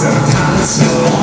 sometimes so